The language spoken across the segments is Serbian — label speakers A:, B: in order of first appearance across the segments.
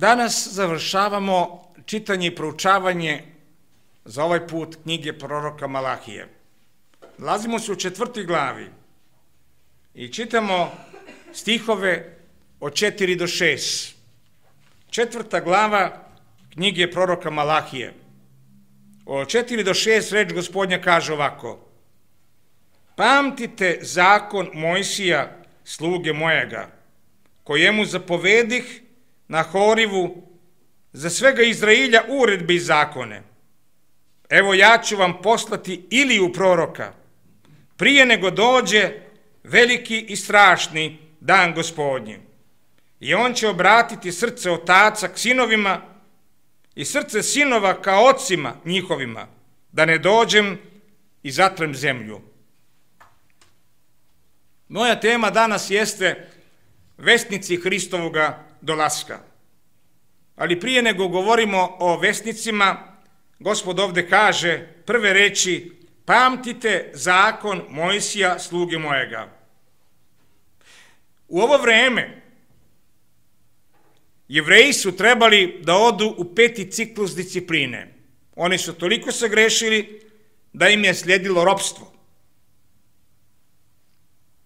A: Danas završavamo čitanje i proučavanje za ovaj put knjige proroka Malahije. Lazimo se u četvrtoj glavi i čitamo stihove od 4 do 6. Četvrta glava knjige proroka Malahije. Od 4 do 6 reč gospodnja kaže ovako. Pamtite zakon Mojsija, sluge mojega, kojemu zapovedih na Horivu za svega Izrailja uredbe i zakone. Evo ja ću vam poslati Iliju proroka, prije nego dođe veliki i strašni dan gospodnji. I on će obratiti srce otaca k sinovima i srce sinova ka ocima njihovima, da ne dođem i zatrem zemlju. Moja tema danas jeste vesnici Hristovoga dolaska. Ali prije nego govorimo o vesnicima, gospod ovde kaže prve reči, pamtite zakon Mojsija, sluge mojega. U ovo vreme jevreji su trebali da odu u peti ciklus discipline. Oni su toliko sagrešili da im je slijedilo ropstvo.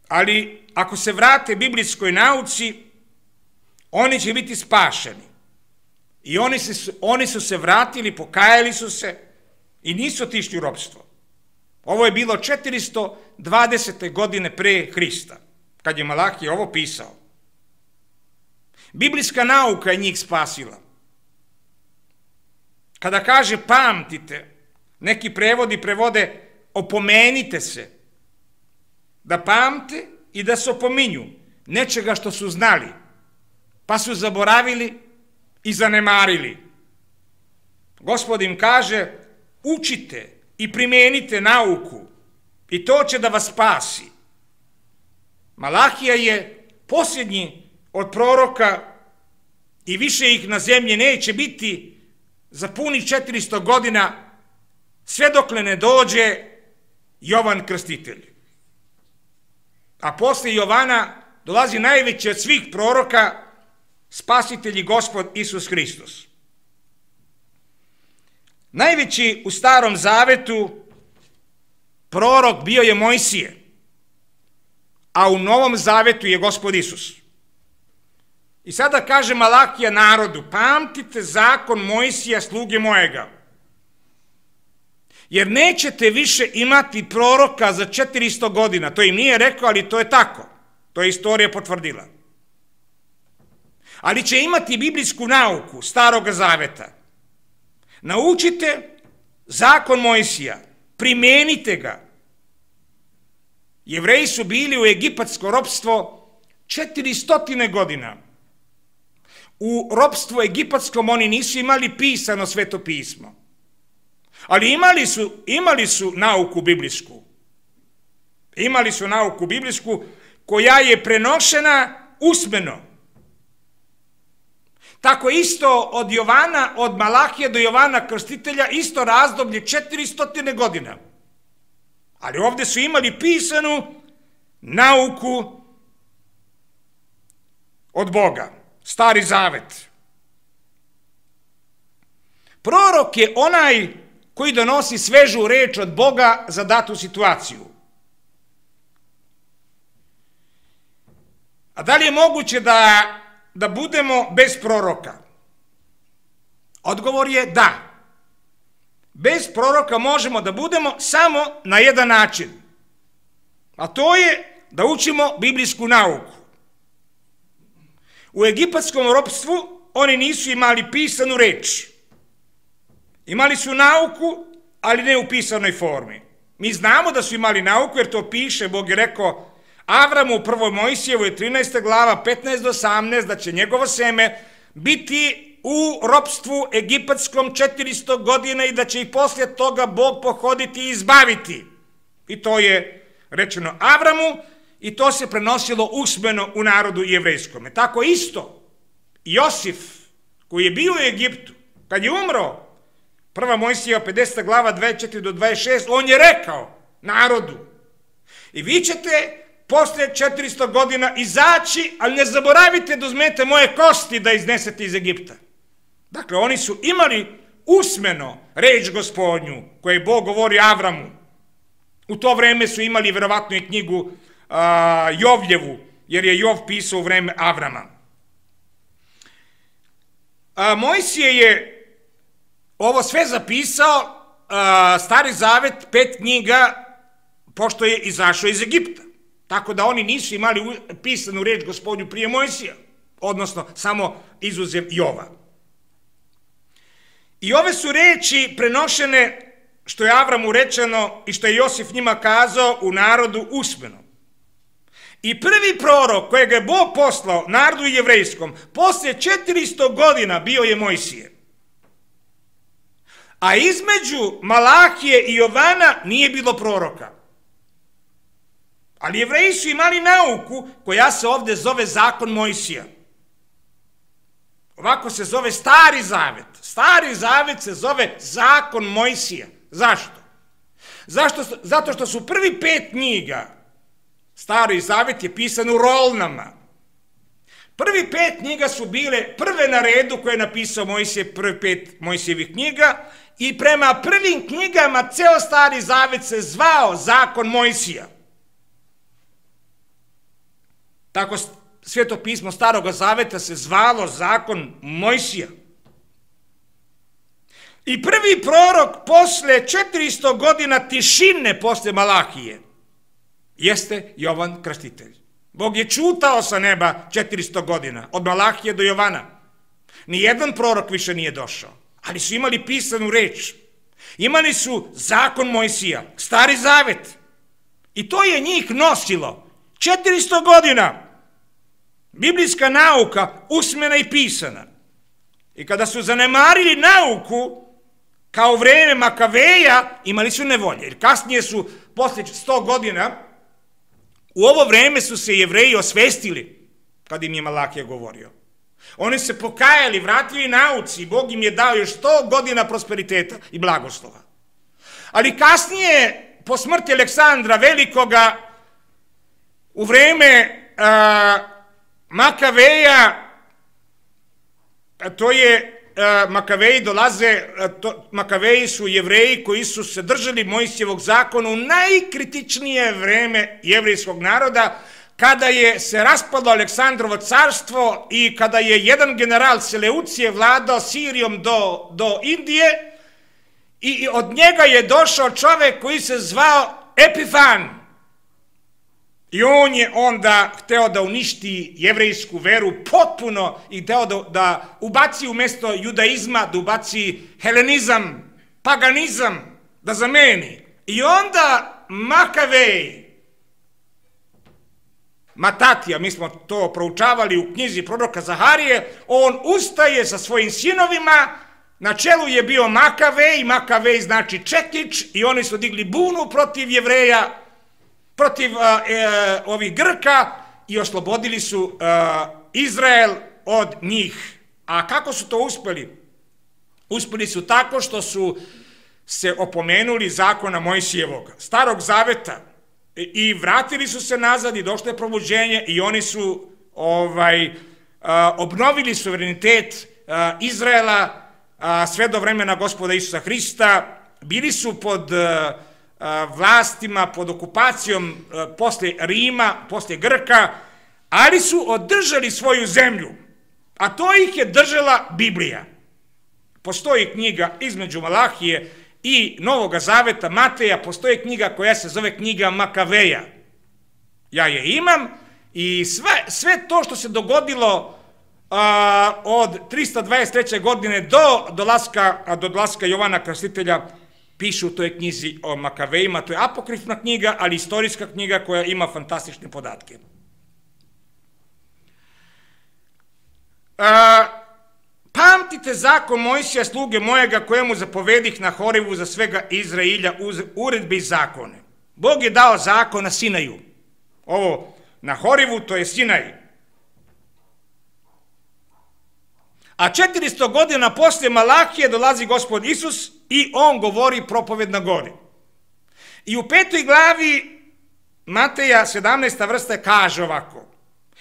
A: Ali ako se vrate biblijskoj nauci, oni će biti spašeni. I oni, se, oni su se vratili, pokajali su se i nisu otišli u ropstvo. Ovo je bilo 420. godine pre Hrista, kad je Malahije ovo pisao. Biblijska nauka je njih spasila. Kada kaže pamtite, neki prevodi prevode opomenite se, da pamte i da se opominju nečega što su znali, pa su zaboravili i zanemarili. Gospod im kaže, učite i primenite nauku i to će da vas spasi. Malahija je posljednji od proroka i više ih na zemlji neće biti za puni 400 godina sve dokle ne dođe Jovan Krstitelj. A posle Jovana dolazi najveći od svih proroka, spasitelj i gospod Isus Hristos. Najveći u starom zavetu prorok bio je Mojsije, a u novom zavetu je gospod Isus. I sada kaže Malakija narodu, pamtite zakon Mojsija, sluge mojega, jer nećete više imati proroka za 400 godina. To im nije rekao, ali to je tako. To je istorija potvrdila. Ali će imati biblijsku nauku starog zaveta. Naučite zakon Mojsija, primenite ga. Jevreji su bili u egipatsko ropstvo 400 godina. U ropstvu egipatskom oni nisu imali pisano sveto pismo. Ali imali su, imali su nauku biblijsku. Imali su nauku biblijsku koja je prenošena usmeno. Tako isto od Jovana, od Malahije do Jovana Krstitelja, isto razdoblje 400 godina. Ali ovde su imali pisanu nauku od Boga, stari zavet. Prorok je onaj koji donosi svežu reč od Boga za datu situaciju. A da li je moguće da, da budemo bez proroka? Odgovor je da. Bez proroka možemo da budemo samo na jedan način. A to je da učimo biblijsku nauku. U egipatskom ropstvu oni nisu imali pisanu reč. Imali su nauku, ali ne u pisanoj formi. Mi znamo da su imali nauku, jer to piše, Bog je rekao Avramu u prvoj Mojsijevoj 13. glava 15 do 18, da će njegovo seme biti u ropstvu egipatskom 400 godina i da će i poslije toga Bog pohoditi i izbaviti. I to je rečeno Avramu i to se prenosilo usmeno u narodu jevrejskom. Tako isto, Josif, koji je bio u Egiptu, kad je umro, Prva Mojsija 50. glava 24 do 26, on je rekao narodu, i vi ćete posle 400 godina izaći, ali ne zaboravite da uzmete moje kosti da iznesete iz Egipta. Dakle, oni su imali usmeno reč gospodnju koje je Bog govori Avramu. U to vreme su imali verovatno i knjigu a, Jovljevu, jer je Jov pisao u vreme Avrama. A, Mojsije je ovo sve zapisao, a, Stari Zavet, pet knjiga, pošto je izašao iz Egipta. Tako da oni nisu imali pisanu reč gospodnju prije Mojsija, odnosno samo izuzev Jova. I ove su reči prenošene što je Avramu rečeno i što je Josif njima kazao u narodu usmeno. I prvi prorok kojeg je Bog poslao narodu jevrejskom posle 400 godina bio je Mojsije. A između Malahije i Jovana nije bilo proroka. Ali jevreji su imali nauku koja se ovde zove zakon Mojsija. Ovako se zove Stari Zavet. Stari Zavet se zove zakon Mojsija. Zašto? Zašto? Zato što su prvi pet knjiga, Stari Zavet je pisan u rolnama. Prvi pet knjiga su bile prve na redu koje je napisao Mojsije, prvi pet Mojsijevih knjiga i prema prvim knjigama ceo Stari Zavet se zvao zakon Mojsija. Tako sveto pismo Starog Zaveta se zvalo zakon Mojsija. I prvi prorok posle 400 godina tišine posle Malahije jeste Jovan Krstitelj. Bog je čutao sa neba 400 godina, od Malahije do Jovana. Nijedan prorok više nije došao, ali su imali pisanu reč. Imali su zakon Mojsija, stari zavet. I to je njih nosilo 400 godina. Biblijska nauka, usmena i pisana. I kada su zanemarili nauku, kao vreme Makaveja, imali su nevolje. Jer kasnije su, posle 100 godina, u ovo vreme su se jevreji osvestili, kad im je Malakija govorio. Oni se pokajali, vratili nauci Bog im je dao još 100 godina prosperiteta i blagoslova. Ali kasnije, po smrti Aleksandra Velikoga, u vreme Makaveja, to je Makaveji dolaze, to, Makaveji su jevreji koji su se držali Mojsijevog zakona u najkritičnije vreme jevrijskog naroda, kada je se raspalo Aleksandrovo carstvo i kada je jedan general Seleucije vladao Sirijom do, do Indije i od njega je došao čovek koji se zvao Epifan, I on je onda hteo da uništi jevrejsku veru potpuno i hteo da, da ubaci umesto judaizma, da ubaci helenizam, paganizam, da zameni. I onda Makavej, Matatija, mi smo to proučavali u knjizi proroka Zaharije, on ustaje sa svojim sinovima, na čelu je bio Makavej, Makavej znači Čekić i oni su digli bunu protiv jevreja, protiv a, e, ovih Grka i oslobodili su a, Izrael od njih. A kako su to uspeli? Uspeli su tako što su se opomenuli zakona Mojsijevog, starog zaveta i vratili su se nazad i došlo je probuđenje i oni su ovaj a, obnovili suverenitet a, Izraela a, sve do vremena gospoda Isusa Hrista, bili su pod a, vlastima pod okupacijom posle Rima, posle Grka, ali su održali svoju zemlju, a to ih je držala Biblija. Postoji knjiga između Malahije i Novog Zaveta, Mateja, postoji knjiga koja se zove knjiga Makaveja. Ja je imam i sve, sve to što se dogodilo a, od 323. godine do dolaska, do dolaska Jovana Krstitelja piše u toj knjizi o Makavejima, to je apokrifna knjiga, ali istorijska knjiga koja ima fantastične podatke. A, pamtite zakon Mojsija, sluge mojega, kojemu zapovedih na Horevu za svega Izrailja uz uredbe i zakone. Bog je dao zakon na Sinaju. Ovo na Horivu, to je Sinaj. A 400 godina posle Malahije dolazi gospod Isus i on govori propoved na gori. I u petoj glavi Mateja 17. vrsta kaže ovako.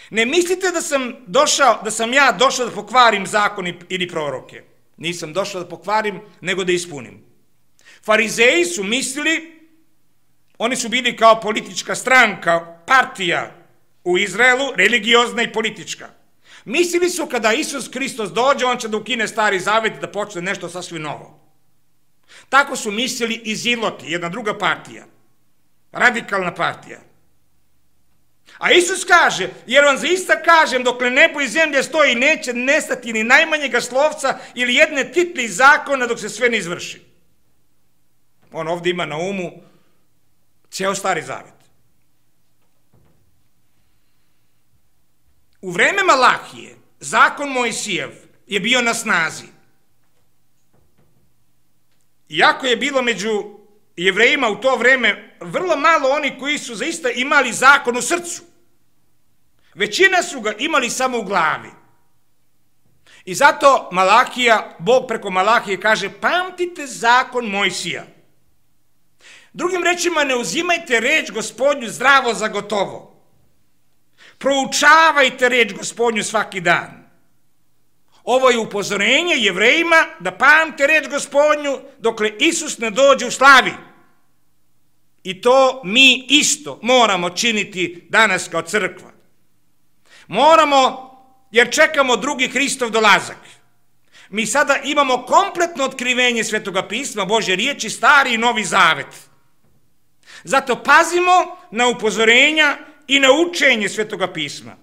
A: Ne mislite da sam došao, da sam ja došao da pokvarim zakon ili proroke. Nisam došao da pokvarim, nego da ispunim. Farizeji su mislili, oni su bili kao politička stranka, partija u Izraelu, religiozna i politička. Mislili su kada Isus Hristos dođe, on će da ukine stari zavet da počne nešto sasvim novo. Tako su mislili i Ziloti, jedna druga partija, radikalna partija. A Isus kaže, jer vam zaista kažem, dokle nebo i zemlje stoji, neće nestati ni najmanjega slovca ili jedne titli zakona dok se sve ne izvrši. On ovdje ima na umu ceo stari zavet. U vreme Malahije, zakon Mojsijev je bio na snazi. Iako je bilo među jevrejima u to vreme vrlo malo oni koji su zaista imali zakon u srcu. Većina su ga imali samo u glavi. I zato Malahija, Bog preko Malahije kaže, pamtite zakon Mojsija. Drugim rečima, ne uzimajte reč gospodnju zdravo za gotovo. Proučavajte reč gospodnju svaki dan. Ovo je upozorenje jevrejima da pamte reč gospodnju dokle Isus ne dođe u slavi. I to mi isto moramo činiti danas kao crkva. Moramo, jer čekamo drugi Hristov dolazak. Mi sada imamo kompletno otkrivenje Svetoga pisma, Bože riječi, stari i novi zavet. Zato pazimo na upozorenja i na učenje Svetoga pisma.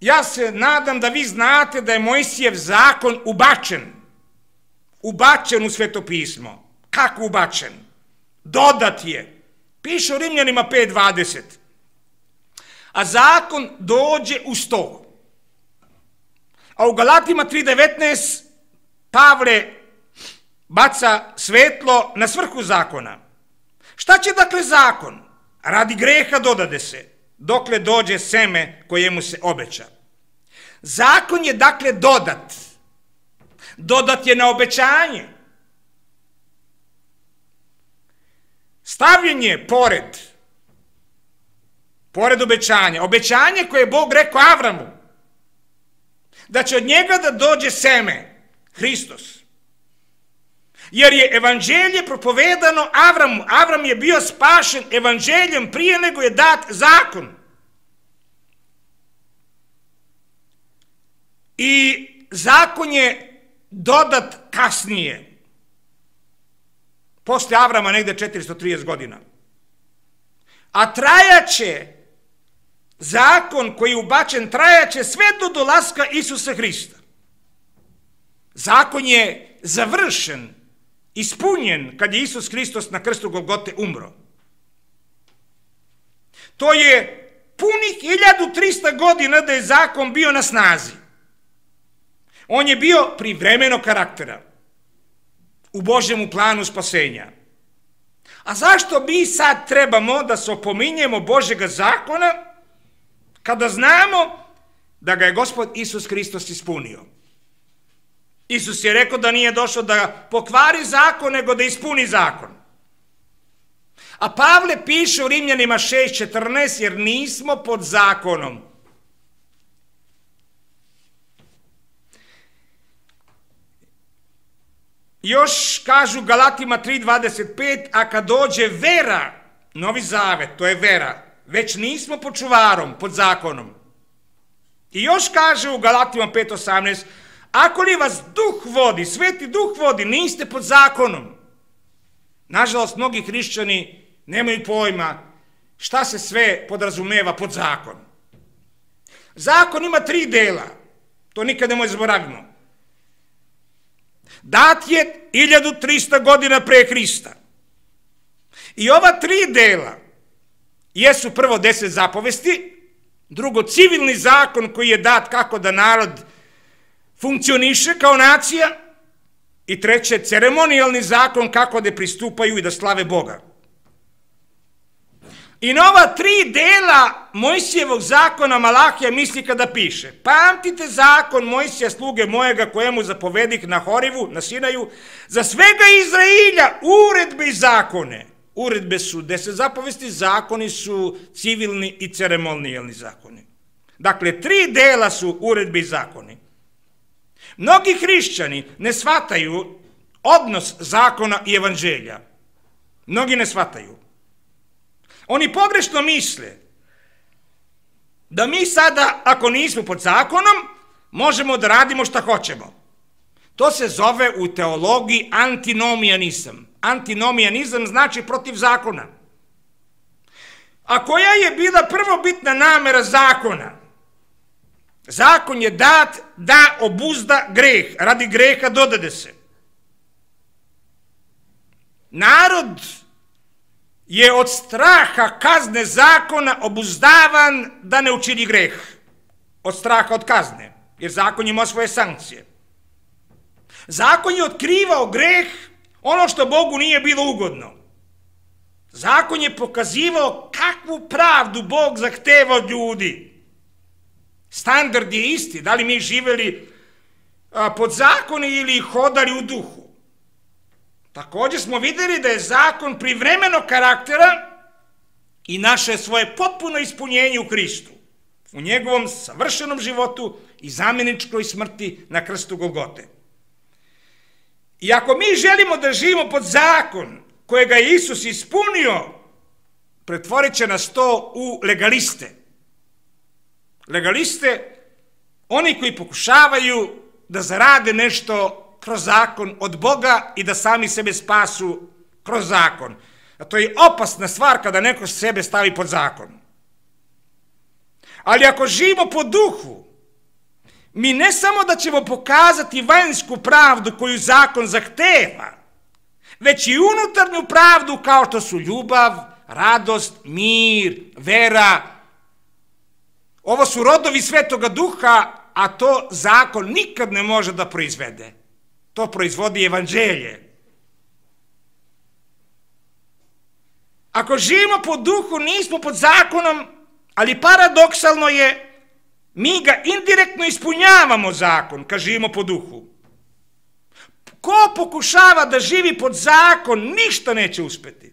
A: Ja se nadam da vi znate da je Mojsijev zakon ubačen. Ubačen u Sveto pismo. Kako ubačen? Dodat je. Piše u Rimljanima 5.20. A zakon dođe u sto. A u Galatima 3.19 Pavle baca svetlo na svrhu zakona. Šta će dakle zakon? Radi greha dodade se, dokle dođe seme kojemu se obeća. Zakon je dakle dodat. Dodat je na obećanje. Stavljen je pored, pored obećanja. Obećanje koje je Bog rekao Avramu, da će od njega da dođe seme, Hristos. Jer je evanđelje propovedano Avramu. Avram je bio spašen evanđeljem prije nego je dat zakon. I zakon je dodat kasnije. Posle Avrama negde 430 godina. A trajaće zakon koji je ubačen trajaće sve do dolaska Isusa Hrista. Zakon je završen ispunjen kad je Isus Hristos na krstu Golgote umro. To je punih 1300 godina da je zakon bio na snazi. On je bio privremeno karaktera u Božjemu planu spasenja. A zašto mi sad trebamo da se opominjemo Božjega zakona kada znamo da ga je Gospod Isus Hristos ispunio? Isus je rekao da nije došao da pokvari zakon, nego da ispuni zakon. A Pavle piše u Rimljanima 6.14, jer nismo pod zakonom. Još kažu Galatima 3.25, a kad dođe vera, novi zavet, to je vera, već nismo pod čuvarom, pod zakonom. I još kaže u Galatima 5.18, Ako li vas duh vodi, sveti duh vodi, niste pod zakonom. Nažalost, mnogi hrišćani nemaju pojma šta se sve podrazumeva pod zakon. Zakon ima tri dela. To nikad nemoj zaboravimo. Dat je 1300 godina pre Hrista. I ova tri dela jesu prvo deset zapovesti, drugo civilni zakon koji je dat kako da narod funkcioniše kao nacija i treće, ceremonijalni zakon kako da pristupaju i da slave Boga. I na ova tri dela Mojsijevog zakona Malahija misli kada piše Pamtite zakon Mojsija sluge mojega kojemu zapovedih na Horivu, na Sinaju, za svega Izrailja uredbe i zakone, uredbe su deset zapovesti, zakoni su civilni i ceremonijalni zakoni. Dakle, tri dela su uredbe i zakoni. Mnogi hrišćani ne shvataju odnos zakona i evanđelja. Mnogi ne shvataju. Oni pogrešno misle da mi sada, ako nismo pod zakonom, možemo da radimo šta hoćemo. To se zove u teologiji antinomijanizam. Antinomijanizam znači protiv zakona. A koja je bila prvobitna namera zakona? Zakon je dat da obuzda greh, radi greha dodade se. Narod je od straha kazne zakona obuzdavan da ne učini greh. Od straha od kazne, jer zakon ima svoje sankcije. Zakon je otkrivao greh, ono što Bogu nije bilo ugodno. Zakon je pokazivao kakvu pravdu Bog zahteva od ljudi. Standard je isti, da li mi živeli pod zakoni ili hodali u duhu. Takođe smo videli da je zakon privremenog karaktera i naše svoje potpuno ispunjenje u Hristu, u njegovom savršenom životu i zamjeničkoj smrti na krstu Golgote. I ako mi želimo da živimo pod zakon kojega je Isus ispunio, pretvorit će nas to u legaliste. Legaliste, oni koji pokušavaju da zarade nešto kroz zakon od Boga i da sami sebe spasu kroz zakon. A to je opasna stvar kada neko sebe stavi pod zakon. Ali ako živimo po duhu, mi ne samo da ćemo pokazati vanjsku pravdu koju zakon zahteva, već i unutarnju pravdu kao što su ljubav, radost, mir, vera. Ovo su rodovi svetoga duha, a to zakon nikad ne može da proizvede. To proizvodi evanđelje. Ako živimo po duhu, nismo pod zakonom, ali paradoksalno je mi ga indirektno ispunjavamo zakon kad živimo po duhu. Ko pokušava da živi pod zakon, ništa neće uspeti.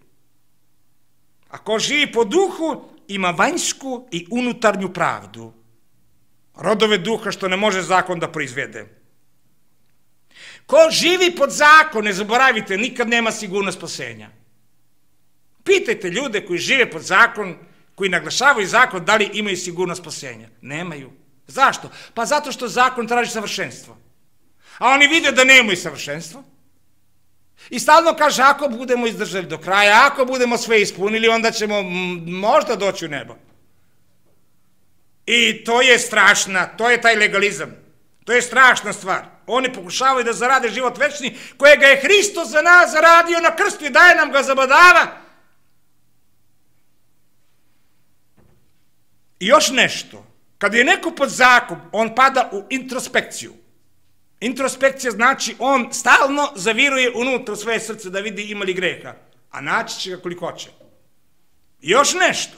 A: A ko živi po duhu, ima vanjsku i unutarnju pravdu. Rodove duha što ne može zakon da proizvede. Ko živi pod zakon, ne zaboravite, nikad nema sigurno spasenja. Pitajte ljude koji žive pod zakon, koji naglašavaju zakon, da li imaju sigurno spasenja. Nemaju. Zašto? Pa zato što zakon traži savršenstvo. A oni vide da nemaju savršenstvo. I stalno kaže, ako budemo izdržali do kraja, ako budemo sve ispunili, onda ćemo možda doći u nebo. I to je strašna, to je taj legalizam. To je strašna stvar. Oni pokušavaju da zarade život večni, kojega je Hristos za nas zaradio na krstu i daje nam ga zabadava. I još nešto. Kad je neko pod zakon, on pada u introspekciju. Introspekcija znači on stalno zaviruje unutra svoje srce da vidi ima li greha, a naći će ga koliko hoće. Još nešto.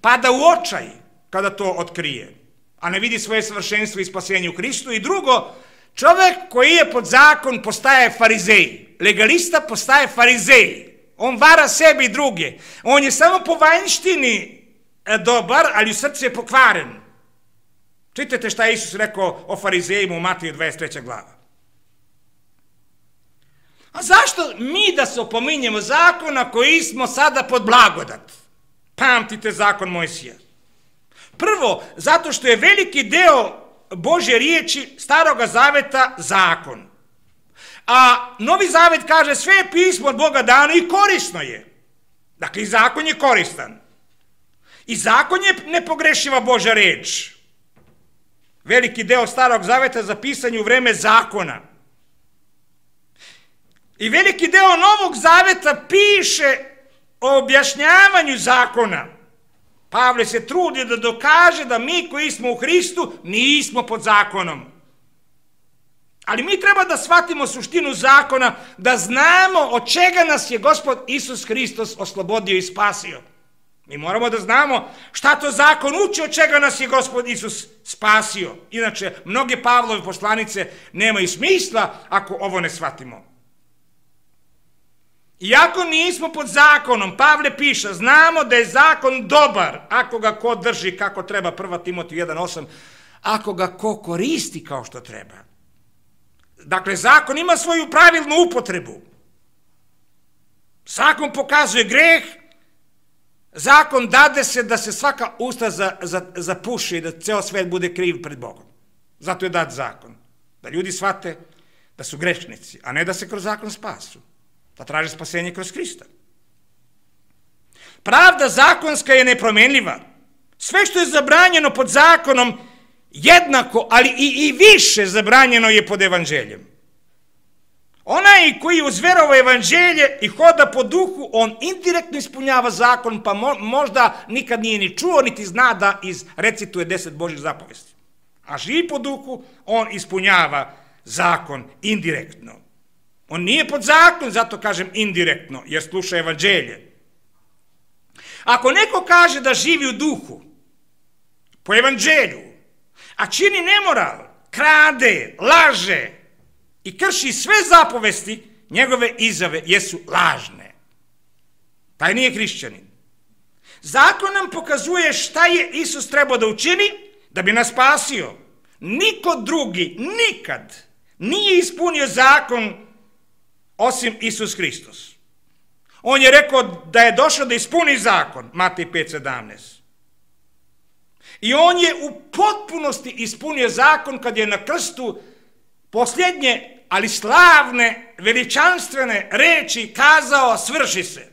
A: Pada u očaj kada to otkrije, a ne vidi svoje savršenstvo i spasenje u Hristu. I drugo, čovek koji je pod zakon postaje farizej. Legalista postaje farizej. On vara sebe i druge. On je samo po vanjštini e, dobar, ali u srcu je pokvaren. Čitajte šta je Isus rekao o farizejima u Matiju 23. glava. A zašto mi da se opominjemo zakona koji smo sada pod blagodat? Pamtite zakon Mojsija. Prvo, zato što je veliki deo Božje riječi staroga zaveta zakon. A Novi zavet kaže sve je pismo od Boga dano i korisno je. Dakle, i zakon je koristan. I zakon je nepogrešiva Božja reč. Veliki deo starog zaveta zapisan je u vreme zakona. I veliki deo novog zaveta piše o objašnjavanju zakona. Pavle se trudi da dokaže da mi koji smo u Hristu nismo pod zakonom. Ali mi treba da shvatimo suštinu zakona, da znamo od čega nas je Gospod Isus Hristos oslobodio i spasio. Mi moramo da znamo šta to zakon uči, od čega nas je Gospod Isus spasio. Inače, mnoge Pavlove poslanice nemaju smisla ako ovo ne shvatimo. Iako nismo pod zakonom, Pavle piše, znamo da je zakon dobar, ako ga ko drži kako treba, 1. Timotiju 1.8, ako ga ko koristi kao što treba. Dakle, zakon ima svoju pravilnu upotrebu. Zakon pokazuje greh, zakon dade se da se svaka usta za, za, zapuši i da ceo svet bude kriv pred Bogom. Zato je dat zakon. Da ljudi shvate da su grešnici, a ne da se kroz zakon spasu. Da traže spasenje kroz Hrista. Pravda zakonska je nepromenljiva. Sve što je zabranjeno pod zakonom jednako, ali i, i više zabranjeno je pod evanđeljem. Onaj koji uzverova evanđelje i hoda po duhu, on indirektno ispunjava zakon, pa mo, možda nikad nije ni čuo, niti zna da recituje deset Božih zapovesti. A živi po duhu, on ispunjava zakon indirektno. On nije pod zakon, zato kažem indirektno, jer sluša evanđelje. Ako neko kaže da živi u duhu, po evanđelju, a čini nemoral, krade, laže i krši sve zapovesti, njegove izjave jesu lažne. Taj nije hrišćanin. Zakon nam pokazuje šta je Isus trebao da učini da bi nas spasio. Niko drugi nikad nije ispunio zakon osim Isus Hristos. On je rekao da je došao da ispuni zakon, Matej 5.17. I on je u potpunosti ispunio zakon kad je na krstu posljednje, ali slavne, veličanstvene reči kazao svrši se.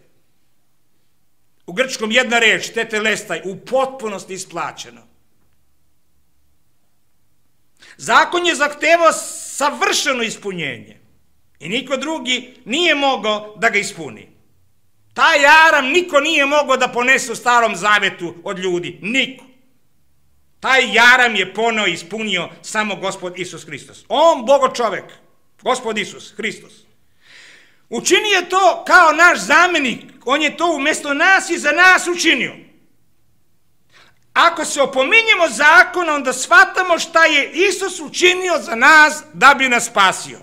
A: U grčkom jedna reč, tetelestaj, u potpunosti isplaćeno. Zakon je zahtevao savršeno ispunjenje i niko drugi nije mogao da ga ispuni. Taj jaram niko nije mogao da ponese u starom zavetu od ljudi, niko. Taj jaram je poneo i ispunio samo gospod Isus Hristos. On, Bogo čovek, gospod Isus Hristos. Učinio je to kao naš zamenik. On je to umesto nas i za nas učinio. Ako se opominjemo zakona, onda shvatamo šta je Isus učinio za nas da bi nas spasio.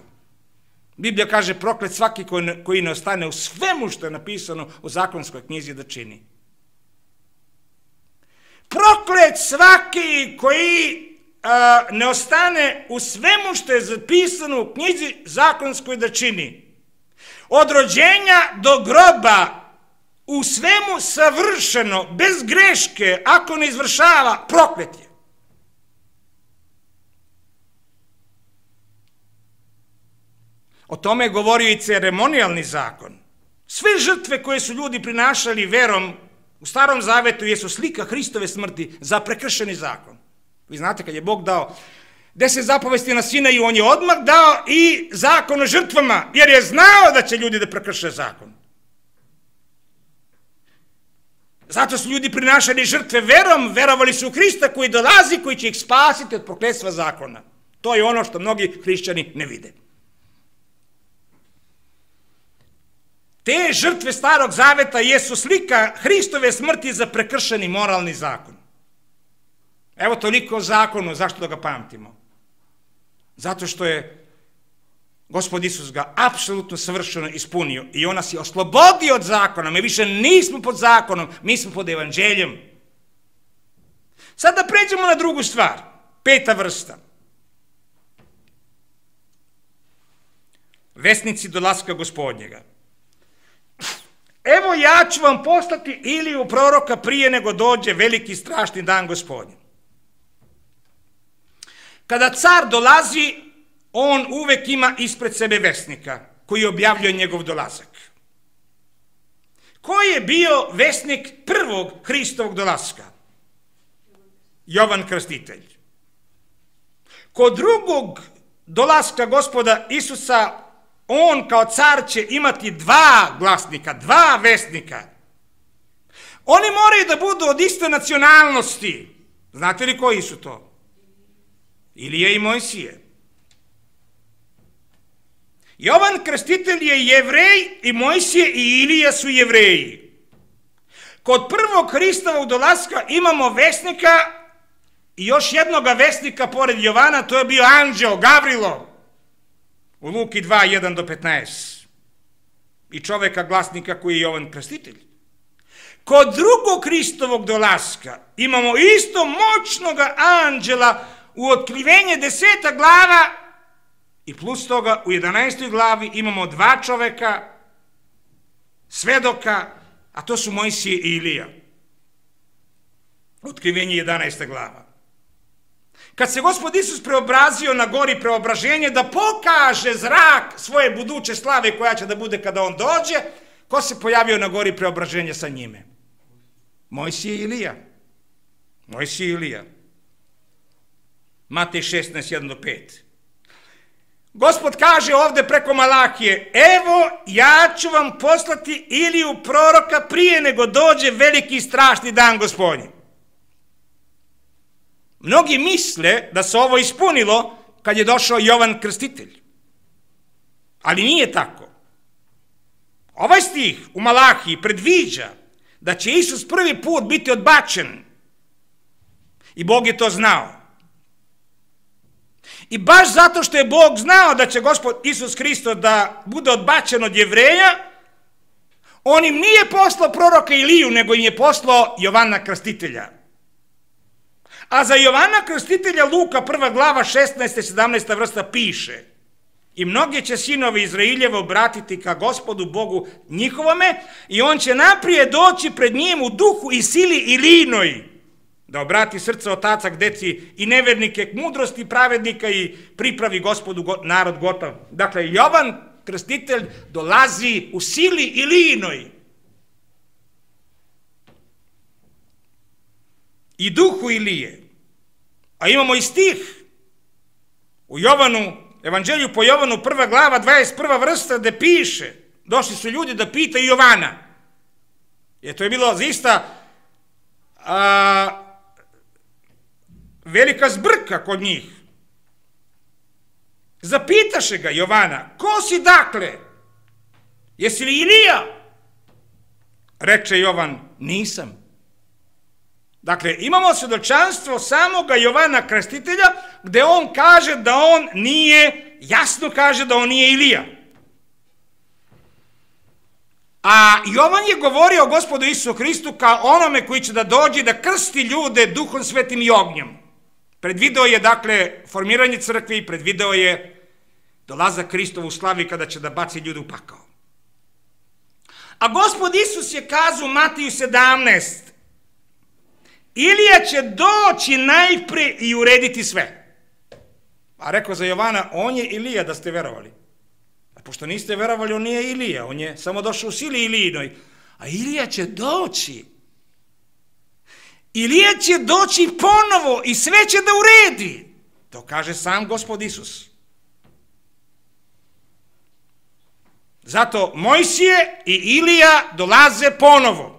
A: Biblija kaže proklet svaki koji ne ostane u svemu što je napisano u zakonskoj knjizi da čini. Proklet svaki koji a, ne ostane u svemu što je zapisano u knjizi zakonskoj da čini. Od rođenja do groba u svemu savršeno, bez greške, ako ne izvršava, proklet je. O tome je govorio i ceremonijalni zakon. Sve žrtve koje su ljudi prinašali verom u starom zavetu jesu slika Hristove smrti za prekršeni zakon. Vi znate kad je Bog dao deset zapovesti na Sinaju, on je odmah dao i zakon o žrtvama, jer je znao da će ljudi da prekrše zakon. Zato su ljudi prinašali žrtve verom, verovali su u Hrista koji dolazi, koji će ih spasiti od prokletstva zakona. To je ono što mnogi hrišćani ne vide. Te žrtve starog zaveta jesu slika Hristove smrti za prekršeni moralni zakon. Evo toliko o zakonu, zašto da ga pamtimo? Zato što je Gospod Isus ga apsolutno savršeno ispunio i on nas je oslobodio od zakona. Mi više nismo pod zakonom, mi smo pod evanđeljem. Sada pređemo na drugu stvar, peta vrsta. Vesnici dolaska gospodnjega. Evo ja ću vam poslati Iliju proroka prije nego dođe veliki strašni dan gospodnji. Kada car dolazi, on uvek ima ispred sebe vesnika koji objavljuje njegov dolazak. Ko je bio vesnik prvog Hristovog dolaska? Jovan Krstitelj. Kod drugog dolaska gospoda Isusa on kao car će imati dva glasnika, dva vesnika. Oni moraju da budu od iste nacionalnosti. Znate li koji su to? Ilija i Mojsije. Jovan Krstitelj je jevrej i Mojsije i Ilija su jevreji. Kod prvog Hristovog dolaska imamo vesnika i još jednoga vesnika pored Jovana, to je bio anđeo, Gavrilo. U Luki 2, 1 do 15. i čoveka glasnika koji je Jovan Krstitelj. Kod drugog Kristovog dolaska imamo isto moćnog anđela u otkrivenje deseta glava i plus toga u 11. glavi imamo dva čoveka, svedoka, a to su Mojsije i Ilija. Otkrivenje 11. glava. Kad se gospod Isus preobrazio na gori preobraženje da pokaže zrak svoje buduće slave koja će da bude kada on dođe, ko se pojavio na gori preobraženja sa njime? Mojsije i Ilija. Mojsije i Ilija. Matej 16, 1 do 5. Gospod kaže ovde preko Malakije, evo ja ću vam poslati Iliju proroka prije nego dođe veliki strašni dan gospodnji. Mnogi misle da se ovo ispunilo kad je došao Jovan Krstitelj. Ali nije tako. Ovaj stih u Malahiji predviđa da će Isus prvi put biti odbačen. I Bog je to znao. I baš zato što je Bog znao da će Gospod Isus Hristo da bude odbačen od jevreja, on im nije poslao proroka Iliju, nego im je poslao Jovana Krstitelja. A za Jovana Krstitelja Luka prva glava 16. i 17. vrsta piše I mnogi će sinovi Izraeljeva obratiti ka gospodu Bogu njihovome i on će naprije doći pred njim u duhu i sili i linoj da obrati srce otaca k deci i nevernike k mudrosti pravednika i pripravi gospodu narod gotov. Dakle, Jovan Krstitelj dolazi u sili i linoj. I duhu Ilije. A imamo i stih u Jovanu, evanđelju po Jovanu, prva glava, 21. vrsta, gde piše, došli su ljudi da pitaju Jovana. Jer to je bilo zaista a, velika zbrka kod njih. Zapitaše ga Jovana, ko si dakle? Jesi li Ilija? Reče Jovan, nisam. Dakle, imamo svedočanstvo samoga Jovana Krstitelja, gde on kaže da on nije, jasno kaže da on nije Ilija. A Jovan je govorio o gospodu Isusu Hristu kao onome koji će da dođe da krsti ljude duhom svetim i ognjem. Predvideo je, dakle, formiranje crkve i predvideo je dolazak Hristovu slavi kada će da baci ljude u pakao. A gospod Isus je kazao u Matiju 17, Ilija će doći najpre i urediti sve. A rekao za Jovana, on je Ilija da ste verovali. A pošto niste verovali, on nije Ilija, on je samo došao u sili Ilijinoj. A Ilija će doći Ilija će doći ponovo i sve će da uredi. To kaže sam gospod Isus. Zato Mojsije i Ilija dolaze ponovo.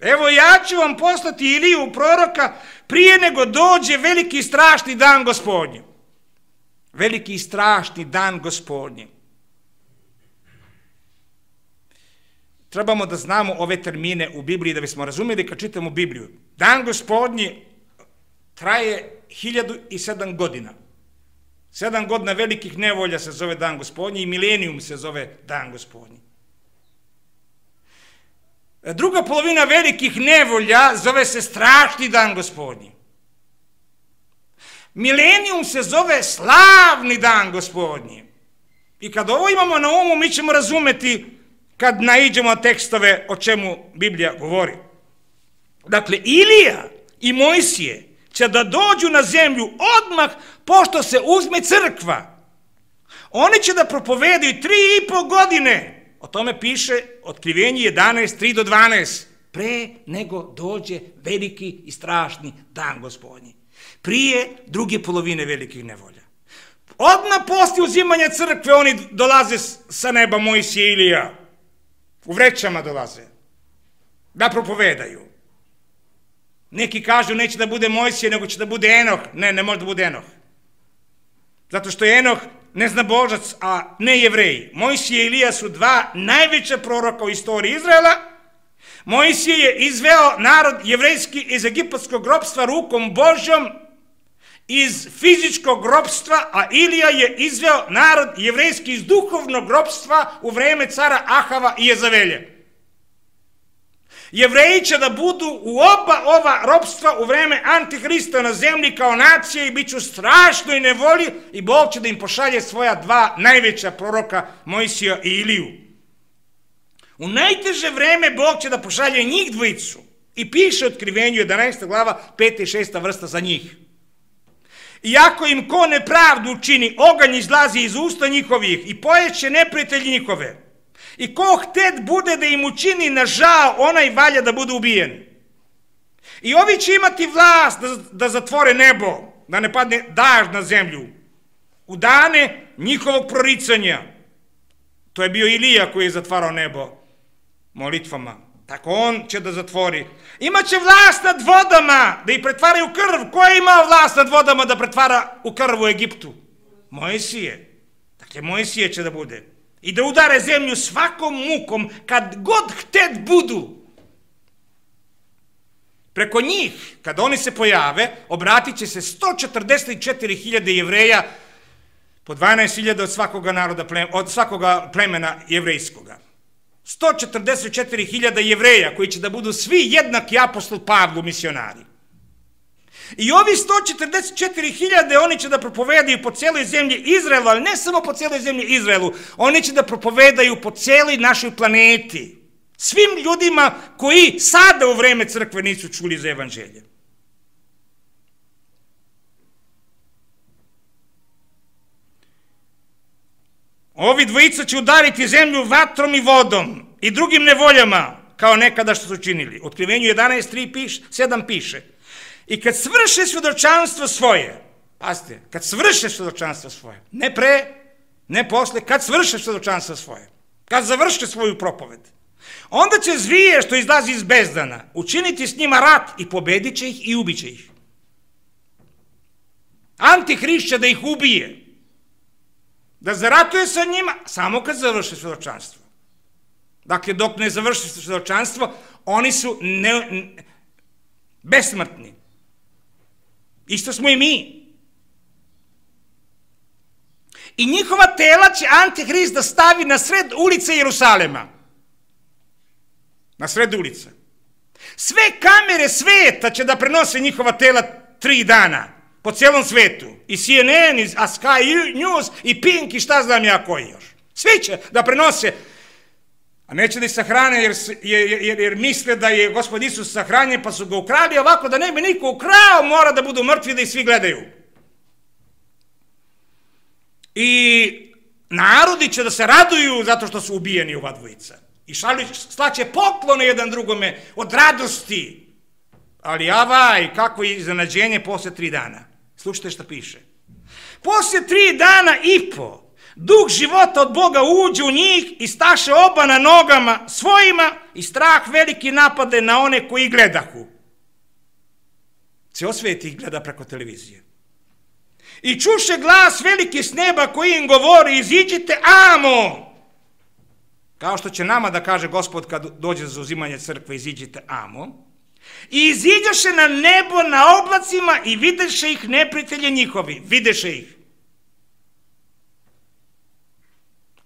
A: Evo ja ću vam poslati Iliju proroka prije nego dođe veliki strašni dan gospodnji. Veliki strašni dan gospodnji. Trebamo da znamo ove termine u Bibliji da bismo razumeli kad čitamo Bibliju. Dan gospodnji traje 1007 godina. Sedam godina velikih nevolja se zove dan gospodnji i milenijum se zove dan gospodnji. Druga polovina velikih nevolja zove se strašni dan gospodnji. Milenijum se zove slavni dan gospodnji. I kad ovo imamo na umu, mi ćemo razumeti kad naiđemo na tekstove o čemu Biblija govori. Dakle, Ilija i Mojsije će da dođu na zemlju odmah pošto se uzme crkva. Oni će da propovedaju tri i po godine. O tome piše otkrivenje 11, 3 do 12. Pre nego dođe veliki i strašni dan gospodnji. Prije druge polovine velikih nevolja. Odmah posle uzimanja crkve oni dolaze sa neba Mojsije Ilija. U vrećama dolaze. Da propovedaju. Neki kažu neće da bude Mojsije, nego će da bude Enoh. Ne, ne može da bude Enoh. Zato što je Enoh ne zna božac, a ne jevreji. Mojsije i Ilija su dva najveća proroka u istoriji Izraela. Mojsije je izveo narod jevrejski iz egipatskog grobstva rukom Božjom iz fizičkog robstva, a Ilija je izveo narod jevrejski iz duhovnog robstva u vreme cara Ahava i Jezavelje. Jevreji će da budu u oba ova robstva u vreme Antihrista na zemlji kao nacije i bit ću strašno i nevoli i Bog će da im pošalje svoja dva najveća proroka Mojsija i Iliju. U najteže vreme Bog će da pošalje njih dvojicu i piše otkrivenju 11. glava 5. i 6. vrsta za njih. Iako im ko nepravdu čini, oganj izlazi iz usta njihovih i pojeće neprijatelji njihove. I ko htet bude da im učini na žao, onaj valja da bude ubijen. I ovi će imati vlast da, da zatvore nebo, da ne padne daž na zemlju. U dane njihovog proricanja. To je bio Ilija koji je zatvarao nebo molitvama. Tako on će da zatvori. Imaće vlast nad vodama, da ih pretvaraju u krv. Ko je imao vlast nad vodama da pretvara u krv u Egiptu? Mojsije. Dakle, Mojsije će da bude. I da udare zemlju svakom mukom, kad god htet budu. Preko njih, kad oni se pojave, obratit će se 144.000 jevreja po 12.000 od svakoga naroda, od svakoga plemena jevrejskoga. 144.000 jevreja koji će da budu svi jednaki apostol Pavlu misionari. I ovi 144.000 oni će da propovedaju po cijeloj zemlji Izraelu, ali ne samo po cijeloj zemlji Izraelu, oni će da propovedaju po cijeloj našoj planeti. Svim ljudima koji sada u vreme crkve nisu čuli za evanđelje. Ovi dvojica će udariti zemlju vatrom i vodom i drugim nevoljama, kao nekada što su činili. Otkrivenju 11.3 piše, 7 piše. I kad svrše svedočanstvo svoje, pazite, kad svrše svedočanstvo svoje, ne pre, ne posle, kad svrše svedočanstvo svoje, kad završe svoju propoved, onda će zvije što izlazi iz bezdana učiniti s njima rat i pobedit će ih i ubiće ih. Antihrist će da ih ubije, da zaratuje sa njima samo kad završe svedočanstvo. Dakle, dok ne završi svedočanstvo, oni su ne, ne, besmrtni. Isto smo i mi. I njihova tela će Antihrist da stavi na sred ulice Jerusalema. Na sred ulice. Sve kamere sveta će da prenose njihova tela tri dana po cijelom svetu. I CNN, i Sky News, i Pink, i šta znam ja koji još. Svi će da prenose a neće da ih sahrane jer, jer, jer, jer misle da je gospod Isus sahranjen pa su ga ukrali, ovako da ne bi niko ukrao, mora da budu mrtvi da ih svi gledaju. I narodi će da se raduju zato što su ubijeni ova dvojica. I šali, slaće poklone jedan drugome od radosti. Ali avaj, kako je iznenađenje posle tri dana. Slušajte šta piše. Posle tri dana i po, Duh života od Boga uđe u njih i staše oba na nogama svojima i strah veliki napade na one koji gledahu. Cijel svijet ih gleda preko televizije. I čuše glas veliki s neba koji im govori, iziđite amo. Kao što će nama da kaže gospod kad dođe za uzimanje crkve, iziđite amo. I iziđaše na nebo na oblacima i videše ih neprijatelje njihovi. Videše ih.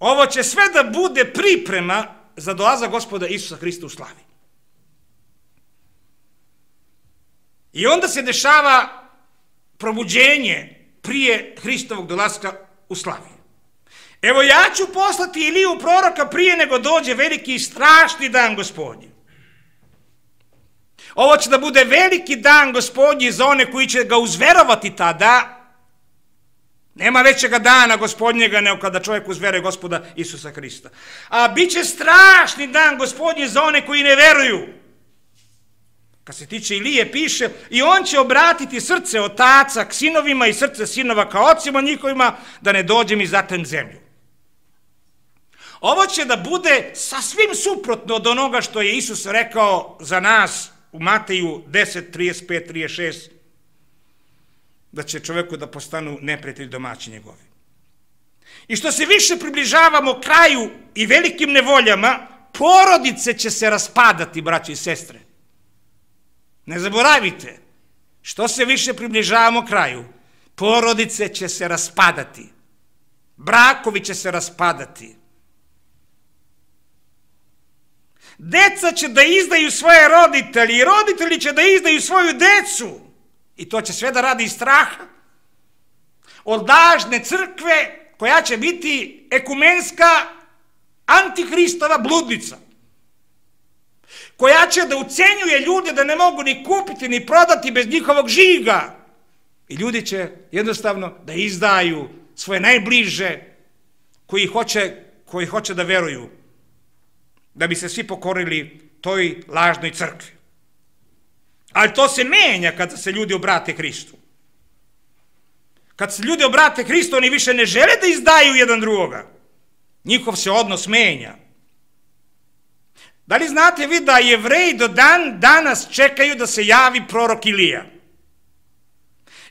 A: Ovo će sve da bude priprema za dolaza gospoda Isusa Hrista u slavi. I onda se dešava probuđenje prije Hristovog dolaska u slavi. Evo ja ću poslati Iliju proroka prije nego dođe veliki i strašni dan gospodnji. Ovo će da bude veliki dan gospodnji za one koji će ga uzverovati tada, Nema većega dana gospodnjega nego kada čovjek uzvere gospoda Isusa Hrista. A bit će strašni dan gospodnji za one koji ne veruju. Kad se tiče Ilije piše, i on će obratiti srce otaca k sinovima i srce sinova ka ocima njihovima, da ne dođem i zatem zemlju. Ovo će da bude sasvim suprotno od onoga što je Isus rekao za nas u Mateju 10, 35, 36, da će čoveku da postanu neprijatelji domaći njegovi. I što se više približavamo kraju i velikim nevoljama, porodice će se raspadati, braći i sestre. Ne zaboravite, što se više približavamo kraju, Porodice će se raspadati. Brakovi će se raspadati. Deca će da izdaju svoje roditelji roditelji će da izdaju svoju decu. I to će sve da radi iz straha. Od lažne crkve koja će biti ekumenska antihristova bludnica. Koja će da ucenjuje ljude da ne mogu ni kupiti ni prodati bez njihovog žiga. I ljudi će jednostavno da izdaju svoje najbliže koji hoće, koji hoće da veruju da bi se svi pokorili toj lažnoj crkvi. Ali to se menja kada se ljudi obrate Hristu. Kad se ljudi obrate Hristu, oni više ne žele da izdaju jedan drugoga. Njihov se odnos menja. Da li znate vi da jevreji do dan danas čekaju da se javi prorok Ilija?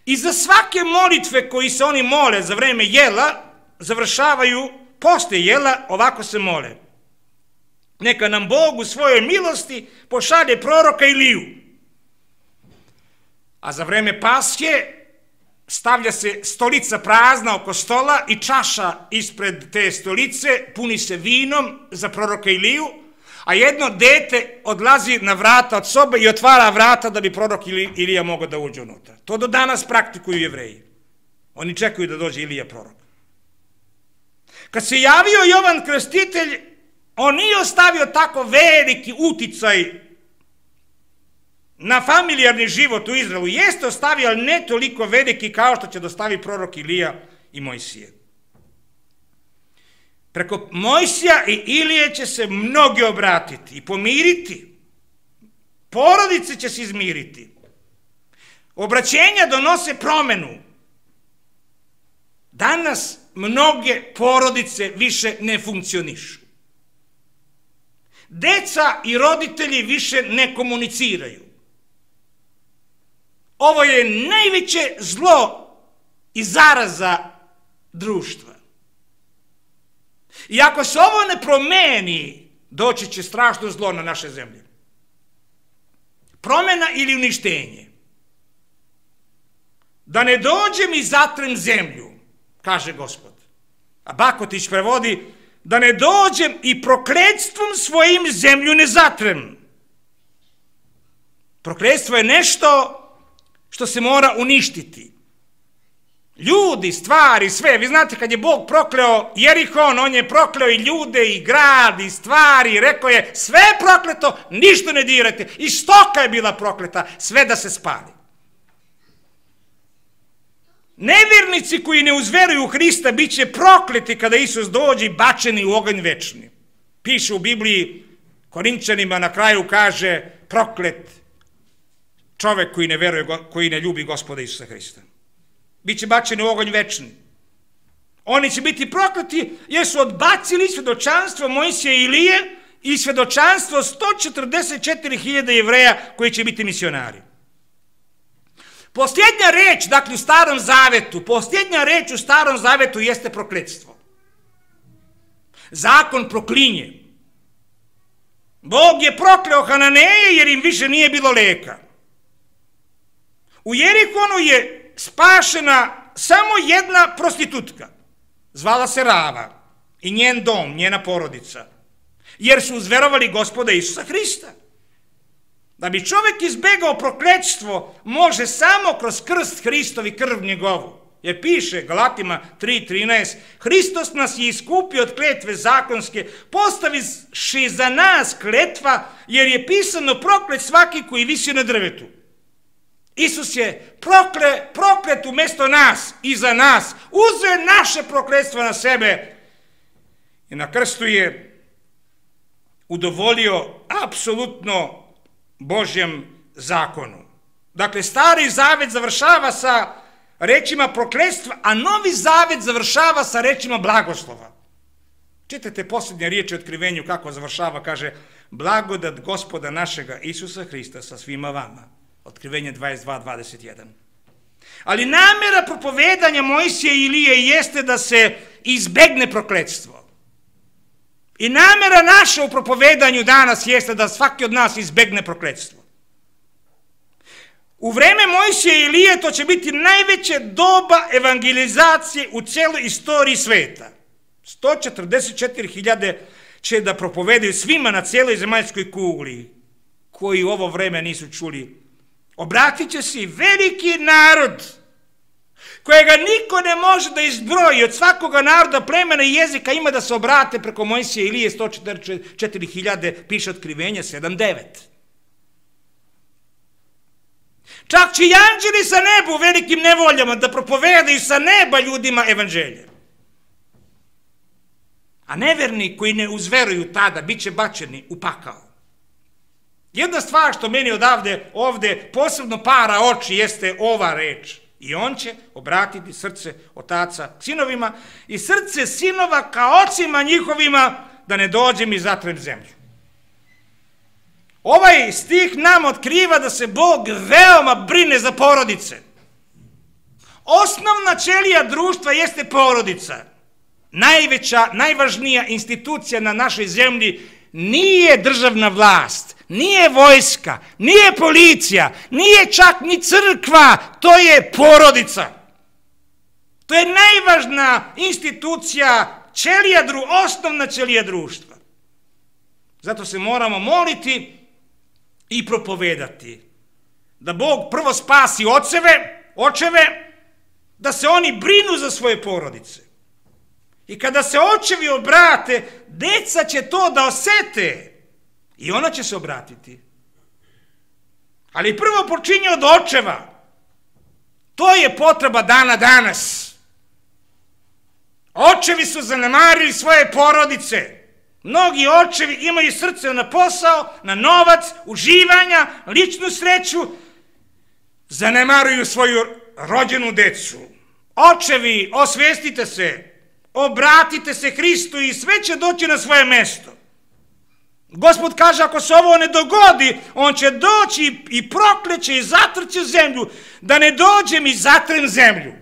A: I za svake molitve koji se oni mole za vreme jela, završavaju posle jela, ovako se mole. Neka nam Bog u svojoj milosti pošalje proroka Iliju. A za vreme paske stavlja se stolica prazna oko stola i čaša ispred te stolice puni se vinom za proroka Iliju, a jedno dete odlazi na vrata od sobe i otvara vrata da bi prorok Ilija mogao da uđe unutra. To do danas praktikuju jevreji. Oni čekaju da dođe Ilija prorok. Kad se javio Jovan Krstitelj, on nije ostavio tako veliki uticaj na familijarni život u Izraelu. Jeste ostavio, ali ne toliko veliki kao što će dostavi da prorok Ilija i Mojsije. Preko Mojsija i Ilije će se mnogi obratiti i pomiriti. Porodice će se izmiriti. Obraćenja donose promenu. Danas mnoge porodice više ne funkcionišu. Deca i roditelji više ne komuniciraju. Ovo je najveće zlo i zaraza društva. I ako se ovo ne promeni, doći će strašno zlo na naše zemlje. Promena ili uništenje. Da ne dođem i zatrem zemlju, kaže gospod. A Bakotić prevodi, da ne dođem i prokledstvom svojim zemlju ne zatrem. Prokledstvo je nešto što se mora uništiti. Ljudi, stvari, sve. Vi znate kad je Bog prokleo Jerihon, on je prokleo i ljude, i grad, i stvari, rekao je sve je prokleto, ništa ne dirajte. I stoka je bila prokleta, sve da se spali. Nevjernici koji ne uzveruju u Hrista bit će prokleti kada Isus dođe i bačeni u oganj večni. Piše u Bibliji, Korinčanima na kraju kaže proklet čovek koji ne veruje, koji ne ljubi gospoda Isusa Hrista. Biće bačeni u oganj večni. Oni će biti prokleti jer su odbacili svedočanstvo Mojsije i Ilije i svedočanstvo 144.000 jevreja koji će biti misionari. Posljednja reč, dakle u starom zavetu, posljednja reč u starom zavetu jeste prokletstvo. Zakon proklinje. Bog je prokleo Hananeje jer im više nije bilo leka. U Jerikonu je spašena samo jedna prostitutka. Zvala se Rava i njen dom, njena porodica. Jer su uzverovali gospoda Isusa Hrista. Da bi čovek izbegao prokletstvo, može samo kroz krst Hristovi krv njegovu. Jer piše Galatima 3.13, Hristos nas je iskupio od kletve zakonske, postaviši za nas kletva, jer je pisano proklet svaki koji visi na drvetu. Isus je prokle, proklet umesto nas i za nas, uzeo naše prokletstvo na sebe i na krstu je udovolio apsolutno Božjem zakonu. Dakle, stari zavet završava sa rečima prokletstva, a novi zavet završava sa rečima blagoslova. Čitajte posljednje riječi otkrivenju kako završava, kaže blagodat gospoda našega Isusa Hrista sa svima vama. Otkrivenje 22.21. Ali namjera propovedanja Mojsije i Ilije jeste da se izbegne prokletstvo. I namjera naša u propovedanju danas jeste da svaki od nas izbegne prokletstvo. U vreme Mojsije i Ilije to će biti najveće doba evangelizacije u celoj istoriji sveta. 144.000 će da propovedaju svima na cijeloj zemaljskoj kugli koji u ovo vreme nisu čuli. Obratit će se veliki narod kojega niko ne može da izbroji od svakoga naroda, plemena i jezika ima da se obrate preko Mojsije Ilije 144.000, piše otkrivenje 7.9. Čak će i anđeli sa neba u velikim nevoljama da propovedaju sa neba ljudima evanđelje. A neverni koji ne uzveruju tada, bit će bačeni u pakao. Jedna stvar što meni odavde, ovde, posebno para oči, jeste ova reč. I on će obratiti srce otaca sinovima i srce sinova ka ocima njihovima da ne dođem i zatrem zemlju. Ovaj stih nam otkriva da se Bog veoma brine za porodice. Osnovna ćelija društva jeste porodica. Najveća, najvažnija institucija na našoj zemlji nije državna vlast, nije vojska, nije policija, nije čak ni crkva, to je porodica. To je najvažna institucija, ćelija, osnovna ćelija društva. Zato se moramo moliti i propovedati. Da Bog prvo spasi oceve, očeve, da se oni brinu za svoje porodice. I kada se očevi obrate, deca će to da osete i ona će se obratiti. Ali prvo počinje od očeva. To je potreba dana danas. Očevi su zanemarili svoje porodice. Mnogi očevi imaju srce na posao, na novac, uživanja, ličnu sreću, zanemaruju svoju rođenu decu. Očevi, osvestite se, obratite se Hristu i sve će doći na svoje mesto. Gospod kaže, ako se ovo ne dogodi, on će doći i prokleće i zatrće zemlju, da ne dođem i zatrem zemlju.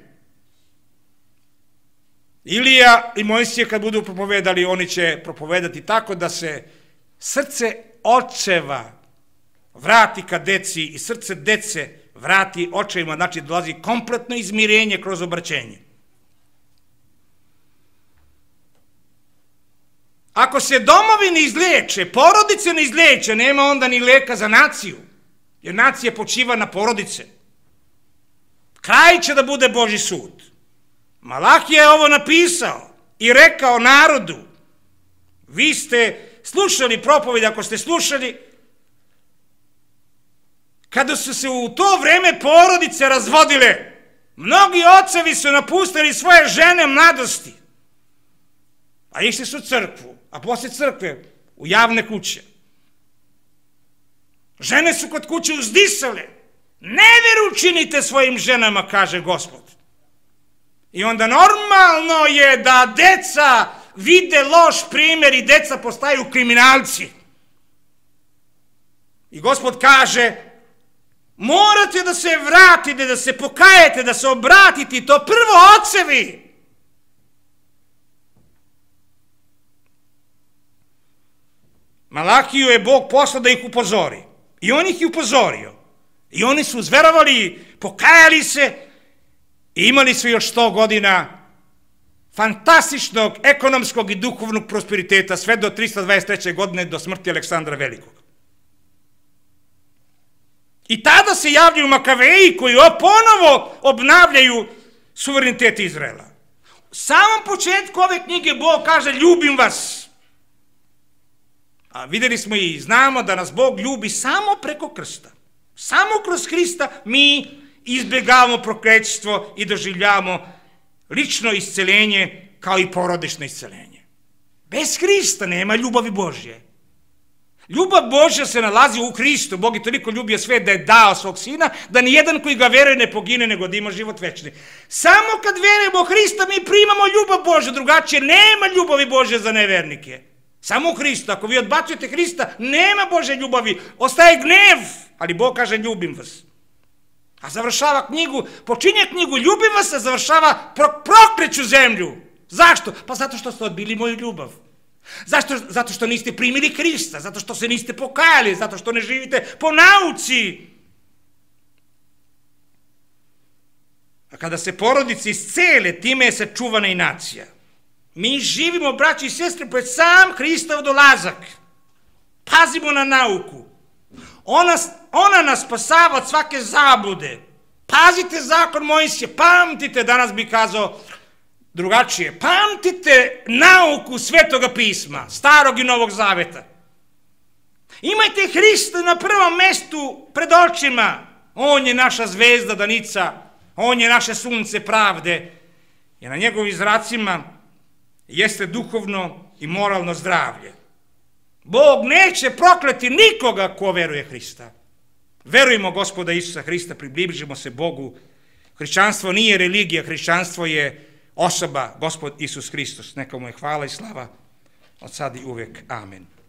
A: Ilija i Mojsije kad budu propovedali, oni će propovedati tako da se srce očeva vrati ka deci i srce dece vrati očevima, znači dolazi kompletno izmirenje kroz obraćenje. Ako se domovi ne izleče, porodice ne izleče, nema onda ni leka za naciju, jer nacija počiva na porodice. Kraj će da bude Boži sud. Malahija je ovo napisao i rekao narodu, vi ste slušali propoved, ako ste slušali, kada su se u to vreme porodice razvodile, mnogi ocevi su napustili svoje žene mladosti, a išli su crkvu, a posle crkve u javne kuće. Žene su kod kuće uzdisale, ne veru činite svojim ženama, kaže gospod. I onda normalno je da deca vide loš primjer i deca postaju kriminalci. I gospod kaže, morate da se vratite, da se pokajete, da se obratite, to prvo ocevi. Malakiju je Bog poslao da ih upozori. I on ih je upozorio. I oni su zverovali, pokajali se, I imali su još 100 godina fantastičnog ekonomskog i duhovnog prosperiteta sve do 323. godine do smrti Aleksandra Velikog. I tada se javljaju Makaveji koji ponovo obnavljaju suverenitet Izraela. U samom početku ove knjige Bog kaže ljubim vas. A videli smo i znamo da nas Bog ljubi samo preko krsta. Samo kroz Hrista mi izbjegavamo prokrećstvo i doživljavamo lično iscelenje kao i porodično iscelenje. Bez Hrista nema ljubavi Božje. Ljubav Božja se nalazi u Hristu. Bog je toliko ljubio sve da je dao svog sina, da ni jedan koji ga veruje ne pogine, nego da ima život večni. Samo kad verujemo Hrista mi primamo ljubav Božja, drugačije nema ljubavi Božje za nevernike. Samo u Hristu. Ako vi odbacujete Hrista, nema Bože ljubavi, ostaje gnev, ali Bog kaže ljubim vas. A završava knjigu, počinje knjigu, ljubim vas, a završava pro, prokreću zemlju. Zašto? Pa zato što ste odbili moju ljubav. Zašto? Zato što niste primili Hrista, zato što se niste pokajali, zato što ne živite po nauci. kada se porodice iscele, time se čuvana i nacija. Mi živimo, braći i sestre, pred sam Hristov dolazak. Pazimo na nauku. Ona, ona nas spasava od svake zabude. Pazite zakon Mojsije, pamtite, danas bi kazao drugačije, pamtite nauku Svetoga pisma, starog i novog zaveta. Imajte Hrista na prvom mestu pred očima. On je naša zvezda danica, on je naše sunce pravde. I na njegovim zracima jeste duhovno i moralno zdravlje. Bog neće prokleti nikoga ko veruje Hrista. Verujemo gospoda Isusa Hrista, približimo se Bogu. Hrišćanstvo nije religija, hrišćanstvo je osoba, gospod Isus Hristos. Neka mu je hvala i slava od sad i uvek. Amen.